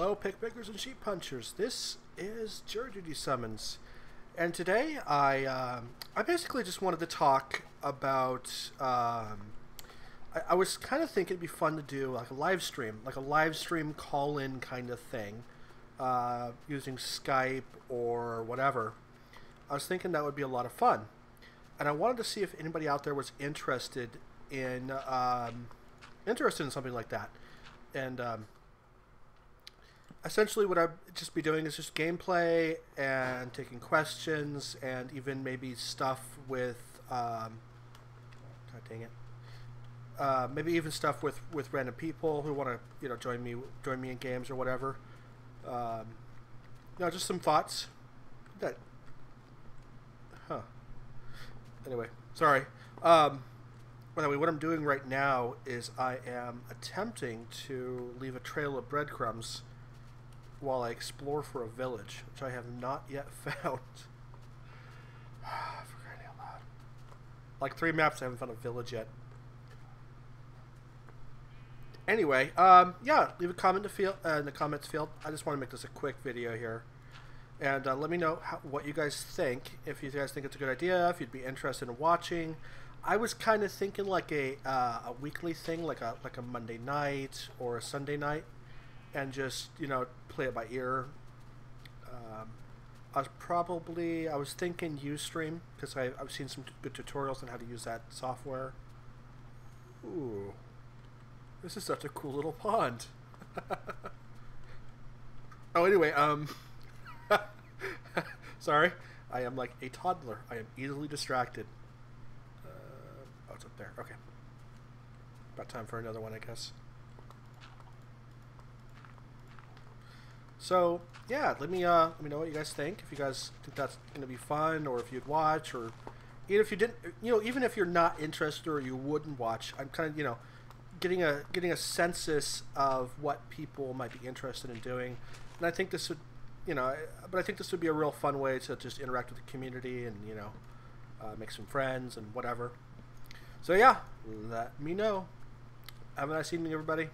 Hello, pickpickers and sheep punchers. This is Jury Duty Summons, and today I um, I basically just wanted to talk about. Um, I, I was kind of thinking it'd be fun to do like a live stream, like a live stream call-in kind of thing, uh, using Skype or whatever. I was thinking that would be a lot of fun, and I wanted to see if anybody out there was interested in um, interested in something like that, and. Um, essentially what I'd just be doing is just gameplay and taking questions and even maybe stuff with um, God dang it. Uh, maybe even stuff with, with random people who want to you know join me join me in games or whatever. Um, you know, just some thoughts. That, huh? Anyway, sorry. Um, by the way, what I'm doing right now is I am attempting to leave a trail of breadcrumbs while I explore for a village, which I have not yet found. for crying out loud. Like three maps, I haven't found a village yet. Anyway, um, yeah, leave a comment in the, uh, in the comments field. I just want to make this a quick video here. And uh, let me know how, what you guys think. If you guys think it's a good idea, if you'd be interested in watching. I was kind of thinking like a, uh, a weekly thing, like a, like a Monday night or a Sunday night and just you know play it by ear. Um, I was probably I was thinking UStream because I've seen some good tutorials on how to use that software. Ooh, this is such a cool little pond. oh, anyway, um, sorry, I am like a toddler. I am easily distracted. Uh, oh, it's up there. Okay, about time for another one, I guess. So yeah, let me uh, let me know what you guys think. If you guys think that's going to be fun, or if you'd watch, or even if you didn't, you know, even if you're not interested or you wouldn't watch, I'm kind of you know getting a getting a census of what people might be interested in doing, and I think this would, you know, but I think this would be a real fun way to just interact with the community and you know uh, make some friends and whatever. So yeah, let me know. Have a nice evening, everybody.